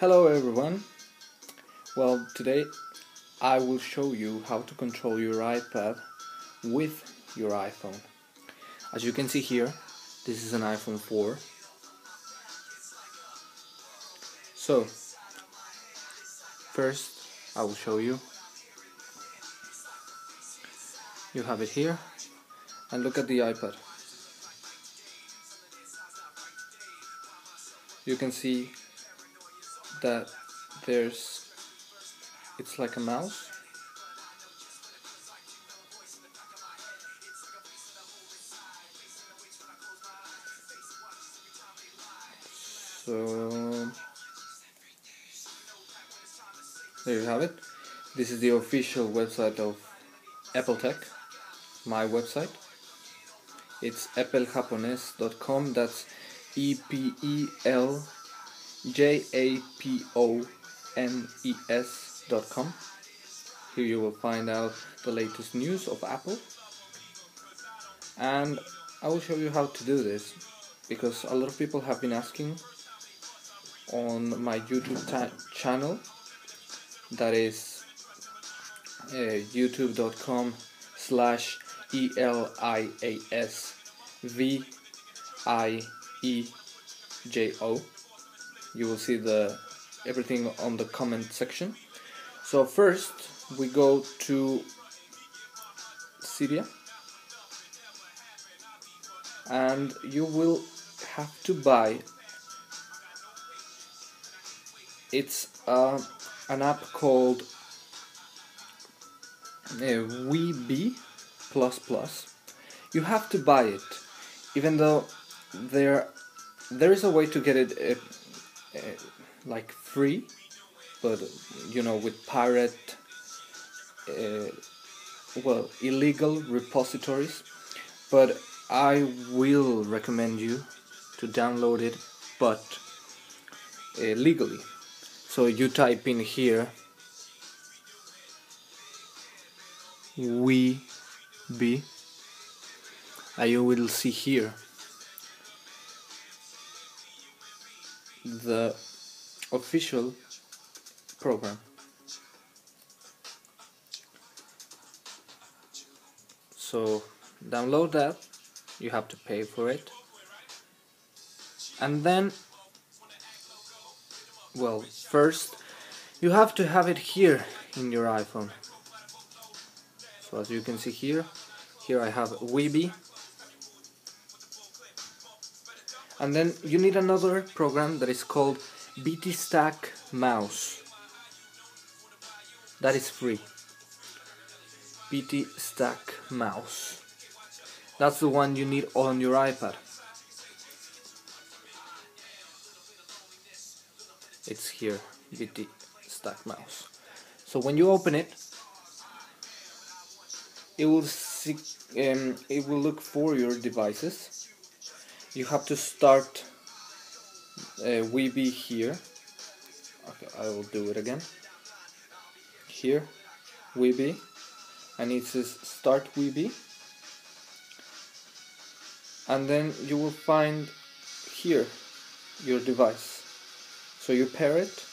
Hello everyone. Well, today I will show you how to control your iPad with your iPhone. As you can see here, this is an iPhone 4. So, first I will show you. You have it here and look at the iPad. You can see that there's it's like a mouse? So there you have it. This is the official website of Apple Tech my website. It's epeljapones.com that's E P E L J A P O N E S dot com. Here you will find out the latest news of Apple. And I will show you how to do this because a lot of people have been asking on my YouTube channel that is uh, youtube.com slash E L I A S V I E J O you will see the everything on the comment section. So first we go to Cydia. And you will have to buy. It's uh, an app called uh, plus. You have to buy it even though there there is a way to get it uh, uh, like free, but you know with pirate, uh, well illegal repositories. But I will recommend you to download it, but uh, legally. So you type in here we be and you will see here the official program. So download that, you have to pay for it. And then, well, first you have to have it here in your iPhone. So as you can see here, here I have WeBe and then you need another program that is called BTstack Mouse. That is free. BT Stack Mouse. That's the one you need on your iPad. It's here BT Stack Mouse. So when you open it it will see, um, it will look for your devices you have to start uh, WeBe here. Okay I will do it again. Here WeBe and it says start WeBe and then you will find here your device. So you pair it.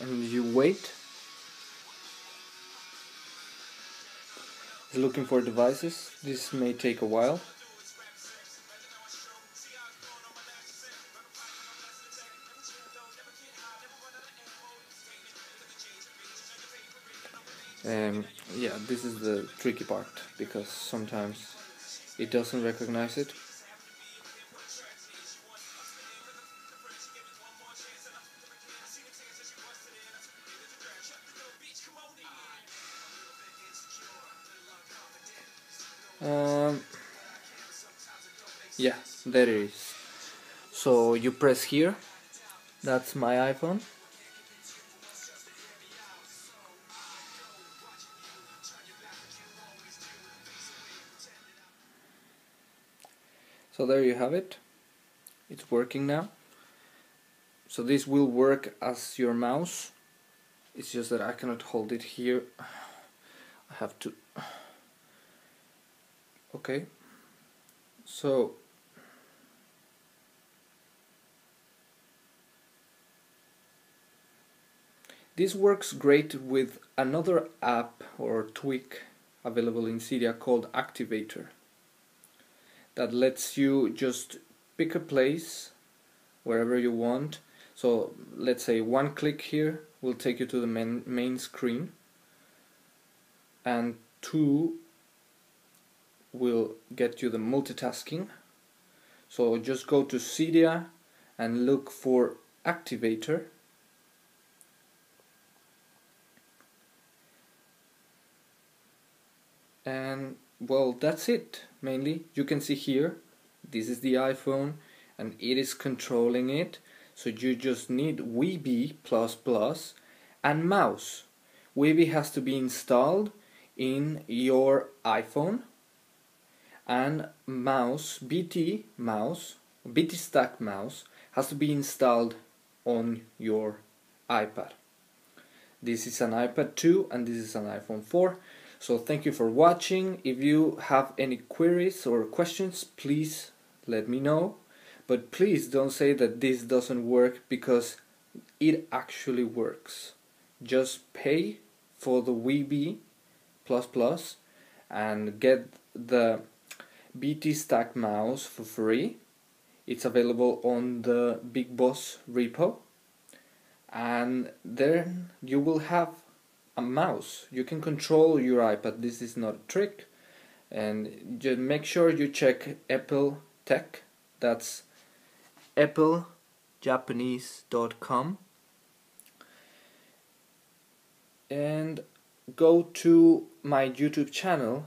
And you wait looking for devices. This may take a while. Um, yeah, this is the tricky part because sometimes it doesn't recognize it um, yeah there it is. So you press here. That's my iPhone. So there you have it. It's working now. So this will work as your mouse. It's just that I cannot hold it here. I have to okay. So this works great with another app or tweak available in Cydia called Activator that lets you just pick a place wherever you want. So let's say one click here will take you to the main, main screen and two will get you the multitasking. So just go to Cydia and look for Activator. And well that's it mainly. You can see here this is the iPhone and it is controlling it. So you just need WeBe++ and mouse. WeBe has to be installed in your iPhone and mouse BT mouse BTstack mouse has to be installed on your iPad this is an iPad 2 and this is an iPhone 4 so thank you for watching. If you have any queries or questions, please let me know. But please don't say that this doesn't work because it actually works. Just pay for the WeBe plus plus and get the BTstack mouse for free. It's available on the Big Boss repo and then you will have a mouse. You can control your iPad. This is not a trick. And just make sure you check Apple Tech. That's epeljapones.com. And go to my YouTube channel.